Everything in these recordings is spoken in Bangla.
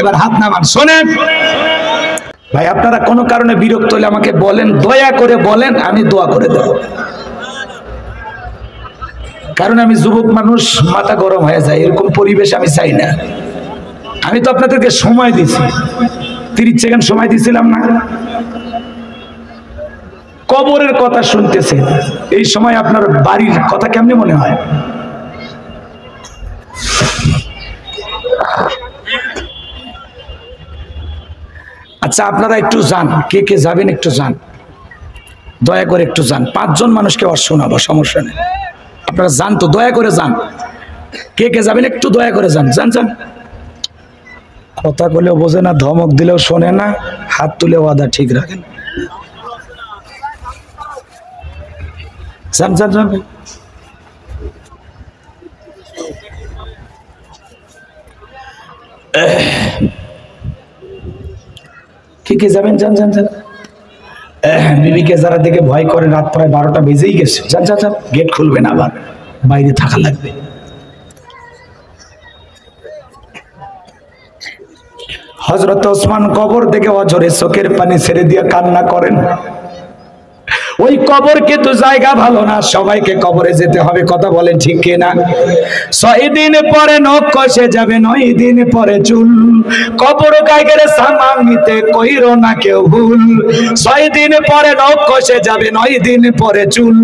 এবার হাত নামান, শোনেন। ভাই, আপনারা কোনো কারণে বিরক্ত হলে আমাকে বলেন, দয়া করে বলেন, আমি দোয়া করে দেব। কারণ আমি যুবক মানুষ, মাথা গরম হয়ে যায়, এরকম পরিবেশ আমি চাই না। আমি তো আপনাদেরকে সময় দিছি। তিরিশ সেকেন্ড সময় দিছিলাম না। কবরের কথা শুনতেছে এই সময় আপনার বাড়ির কথা কেমনে মনে হয়? আচ্ছা আপনারা একটু যান। কে কে যাবেন একটু যান। দয়া করে একটু যান। পাঁচজন মানুষকে আর শোনাবো, সমস্যা নেই। আপনারা যান তো, দয়া করে যান। কে কে যাবেন একটু দয়া করে যান। যান যান। কথা বলেও বোঝে না, ধমক দিলেও শোনে না, হাত তুলেও আদা ঠিক রাখেন। যান। কে কে যাবেন? যান যান যান। বিবিকে যারা দেখে ভয় করে, রাত প্রায় বারোটা বেজেই গেছে। যান যান যান। গেট খুলবেন আবার। বাইরে থাকা লাগবে। হজরত ওসমান কবর থেকে অজরে চোখের পানি ছেড়ে দিয়ে কান্না করেন। ওই কবর কিন্তু জায়গা ভালো না, সবাইকে কবরে যেতে হবে, কথা বলেন ঠিক কিনা? ছয় দিন পরে নখ কষে যাবে, নয় দিন পরে চুল। কবর গাইগের সামান নিতে কইর না কেউ ভুল। ছয় দিন পরে নখ কষে যাবে, নয় দিন পরে চুল।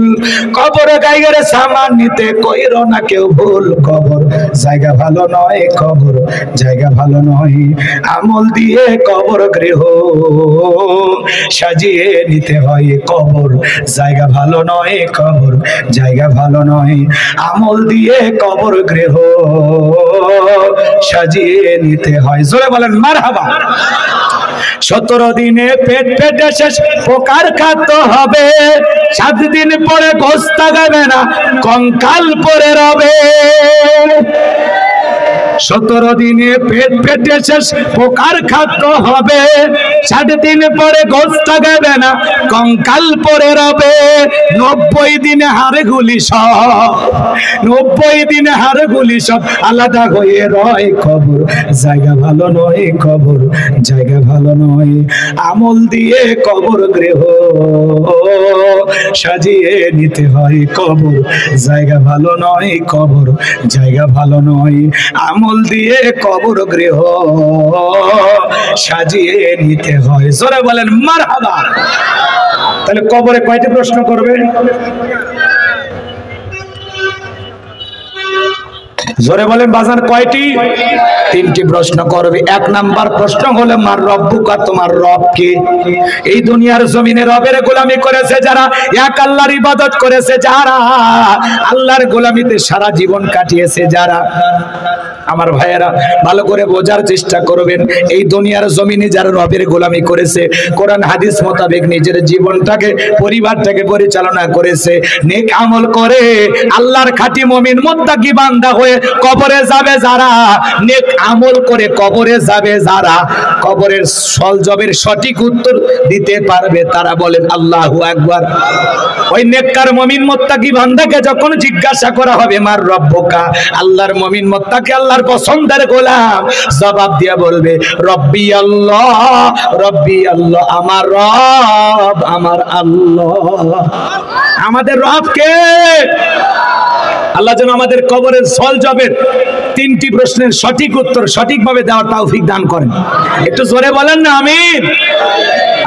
কবর গাইগের সামান নিতে কইর না কেউ ভুল। কবর জায়গা ভালো নয়, কবর জায়গা ভালো নয়। আমল দিয়ে কবর গৃহ সাজিয়ে নিতে হয় কবর। জায়গা ভালো নয় কবর, জায়গা ভালো নয়। আমল দিয়ে কবর গৃহ সাজিয়ে নিতে হয়। জোরে বলেন মার হাবা সতেরো দিনে পেট পেটে শেষ, পোকার খাদ্য হবে। সাত দিন পরে গোস্তা গাবে না, কঙ্কাল পরে রবে। সতেরো দিনে পেট পেটে শেষ, পোকার খাদ্য হবে। ষাট দিন পরে গোস্ত গাবে না, কঙ্কাল পরে রবে। নব্বই দিনে হারে গুলি সব, নব্বই দিনে হারে গুলি সব। আলাদা হয়ে রয় কবর জায়গা ভালো নয় কবর জায়গা ভালো নয়। আমল দিয়ে কবর গৃহ, সাজিয়ে নিতে হয় কবর। জায়গা ভালো নয় কবর জায়গা ভালো নয়। আমল দিয়ে কবর গৃহ সাজিয়ে নিতে হয়। জোরে বলেন মার তাহলে কবরে কয়টি প্রশ্ন করবে? জোরে বলেন বাজার কয়টি? তিনটি প্রশ্ন করবে। এক নাম্বার প্রশ্ন হলো, মার রব্বুকা তোমার রবকে এই দুনিয়ার জমিনে রবের গোলামি করেছে যারা, এক আল্লাহর ইবাদত করেছে যারা, আল্লাহর গোলামিতে সারা জীবন কাটিয়েছে যারা। আমার ভাইয়েরা, ভালো করে বোঝার চেষ্টা করবেন, এই দুনিয়ার জমিনে যারা রবের গোলামি করেছে, কোরআন, হাদিস মোতাবেক নিজের জীবনটাকে, পরিবারটাকে পরিচালনা করেছে, নেক আমল করে, আল্লাহর খাঁটি মমিন, মুত্তাকি বান্দা হয়ে কবরে যাবে যারা, নেক আমল করে কবরে যাবে যারা, কবরের সলজবের সঠিক উত্তর দিতে পারবে তারা বলেন আল্লাহু আকবার। ওই নেককার মমিন মোত্তাকি বান্দাকে যখন জিজ্ঞাসা করা হবে, মার রব্বকা? আল্লাহর মমিন মোত্তাকি আল্লাহর পছন্দের গোলাম জবাব দিয়ে বলবে, রব্বি আল্লাহ রব্বি আল্লাহ, আমার রব, আমার আল্লাহ। আমাদের রব কে? আল্লাহ যেন আমাদের কবরের সল জবের তিনটি প্রশ্নের সঠিক উত্তর সঠিকভাবে দেওয়ার তৌফিক দান করেন। একটু জোরে বলেন না, আমিন।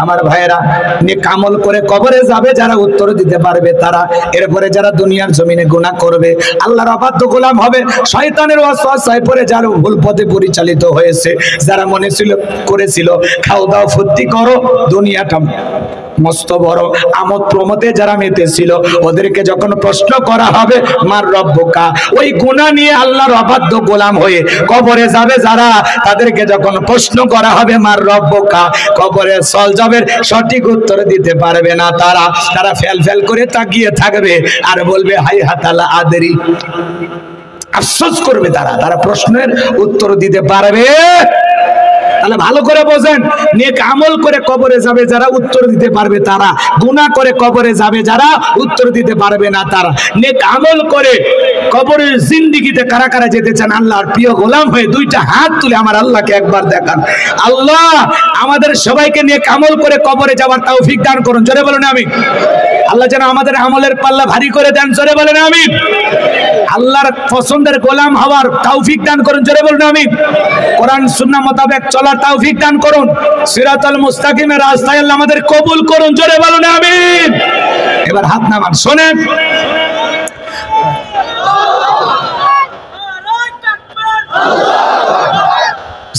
আমার ভাইয়েরা, নেক করে কবরে যাবে, যারা উত্তর দিতে পারবে তারা। এরপরে যারা দুনিয়ার জমিনে গুনাহ করবে, আল্লাহর অবাধ্য গোলাম হবে। শয়তানের ওয়াসওয়াসায় পড়ে যারা ভুল পথে পরিচালিত হয়েছে। যারা মনে ছিল, করেছিল, খাও দাও, ফুর্তি করো, দুনিয়াটা মস্ত বড় আমোদ প্রমোদে যারা মেতেছিল, ওদেরকে যখন প্রশ্ন করা হবে, মার রব্বকা? ওই গুণা নিয়ে আল্লাহর অবাধ্য গোলাম হয়ে কবরে যাবে যারা, তাদেরকে যখন প্রশ্ন করা হবে, মার রব্বকা? কবরে সলজবের সঠিক উত্তর দিতে পারবে না তারা। তারা ফেল ফেল করে তাকিয়ে থাকবে আর বলবে, হাই হাতালা আদেরি। আফসোস করবে তারা। তারা প্রশ্নের উত্তর দিতে পারবে। তাহলে ভালো করে বোঝেন। নেক আমল করে কবরে যাবে যারা, উত্তর দিতে পারবে তারা। গুনাহ করে কবরে যাবে যারা, উত্তর দিতে পারবে না তারা। নেক আমল করে কবরের জিন্দিগিতে কারা কারা যেতে চান? আল্লাহর প্রিয় গোলাম হয়ে দুইটা হাত তুলে আমার আল্লাহকে একবার দেখান। আল্লাহ, আমাদের সবাইকে নেক আমল করে কবরে যাওয়ার তৌফিক দান করুন। জোরে বলুন আমি আল্লাহ যেন আমাদের আমলের পাল্লা ভারী করে দেন, জোরে বলেন আমি আল্লাহর পছন্দের গোলাম হওয়ার তৌফিক দান করুন, জোরে বলুন আমি কোরআন, সুন্নাহ মোতাবেক চলার তৌফিক দান করুন। সিরাতাল মুস্তাকিমের রাস্তায় আল্লাহ আমাদের কবুল করুন, জোরে বলুন আমি এবার হাত নামান, শোনেন।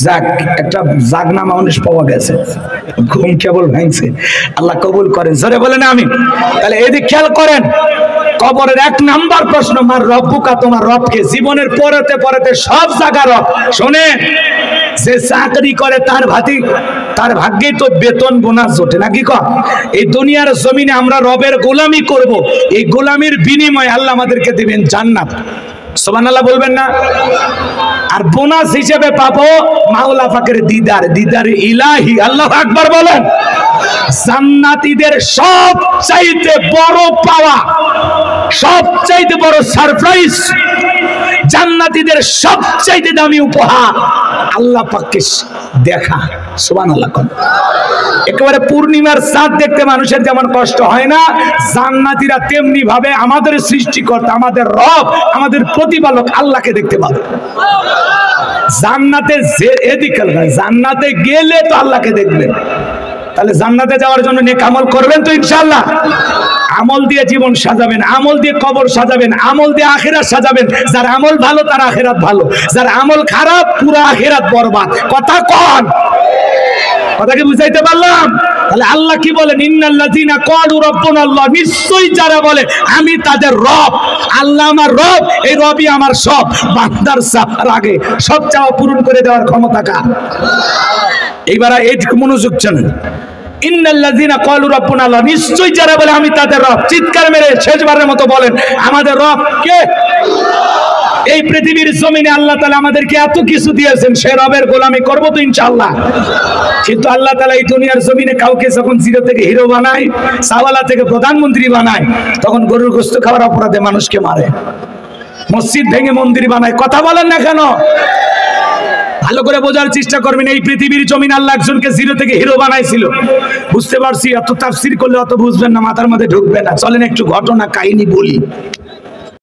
যাক একটা জাগনা মানুষ পাওয়া গেছে। আল্লাহ কবুল করেন। বলেন আমি তাহলে খেয়াল করেন, কবরের এক প্রশ্ন তোমার রবকে জীবনের পরেতে পরেতে সব জায়গা রব। শোনে যে চাকরি করে তার ভাতি, তার ভাগ্যে তো বেতন বোনাস জোটে। নাকি ক? এই দুনিয়ার জমিনে আমরা রবের গোলামি করব। এই গোলামির বিনিময়ে আল্লাহ আমাদেরকে দিবেন জান্নাত। সোবানাল্লাহ বলবেন না? আর বোনাস হিসেবে পাবো মাওলা ফাকের দিদার দিদার ইলাহি। আল্লাহ আকবর বলেন, জান্নাতীদের সব চাইতে বড় পাওয়া সব চাইতে বড় সারপ্রাইজ জান্নাতীদের সবচাইতে দামি উপহার। আল্লাহ পাককে দেখা। সুবহানাল্লাহ কোন। একেবারে পূর্ণিমার চাঁদ দেখতে মানুষের যেমন কষ্ট হয় না, জান্নাতীরা তেমনি ভাবে আমাদের সৃষ্টিকর্তা, আমাদের রব, আমাদের প্রতিপালক আল্লাহকে দেখতে পাবে। জান্নাতে যে এদিকে জান্নাতে গেলে তো আল্লাহকে দেখবেন। তাহলে জান্নাতে যাওয়ার জন্য নেক আমল করবেন তো ইনশাআল্লাহ। আমল দিয়ে জীবন সাজাবেন, আমল দিয়ে কবর সাজাবেন, আমল দিয়ে আখেরাত সাজাবেন। যার আমল ভালো, তার আখেরাত ভালো। যার আমল খারাপ, পুরো আখেরাত বরবাদ। কথা কন। কথা বুঝাইতে পারলাম? তাহলে আল্লাহ কি বলেন? ইন্নাল্লাযিনা ক্বালু রাব্বুনা আল্লাহ নিশ্চয়ই যারা বলে, আমি তাদের রব। আল্লাহ আমার রব, এই রবই আমার সব। বান্দার চাওয়ার আগে সব চাওয়া পূরণ করে দেওয়ার ক্ষমতা কার? এইবার এই মনোযোগ জানেন নিশ্চয়ই যারা বলে আমি তাদের রব, চিৎকার মেরে শেষবারের মতো বলেন, আমাদের রব কে? এই পৃথিবীর জমিনে আল্লাহ তালা আমাদেরকে এত কিছু দিয়েছেন, সে রবের গোলামি করব তো ইনশাআল্লাহ। কিন্তু আল্লাহ তালা এই দুনিয়ার জমিনে কাউকে যখন জিরো থেকে হিরো বানায়, সাওয়ালা থেকে প্রধানমন্ত্রী বানায়, তখন গরুর গোস্ত খাওয়ার অপরাধে মানুষকে মারে। মসজিদ ভেঙে মন্দির বানায়, কথা বলেন না কেন? ভালো করে বোঝার চেষ্টা করবেন, এই পৃথিবীর জমিন আল্লাহ একজনকে জিরো থেকে হিরো বানাইছিল। বুঝতে পারছি, এত তাফসির করলে অত বুঝবেন না, মাথার মধ্যে ঢুকবে না। চলেন একটু ঘটনা, কাহিনী বলি।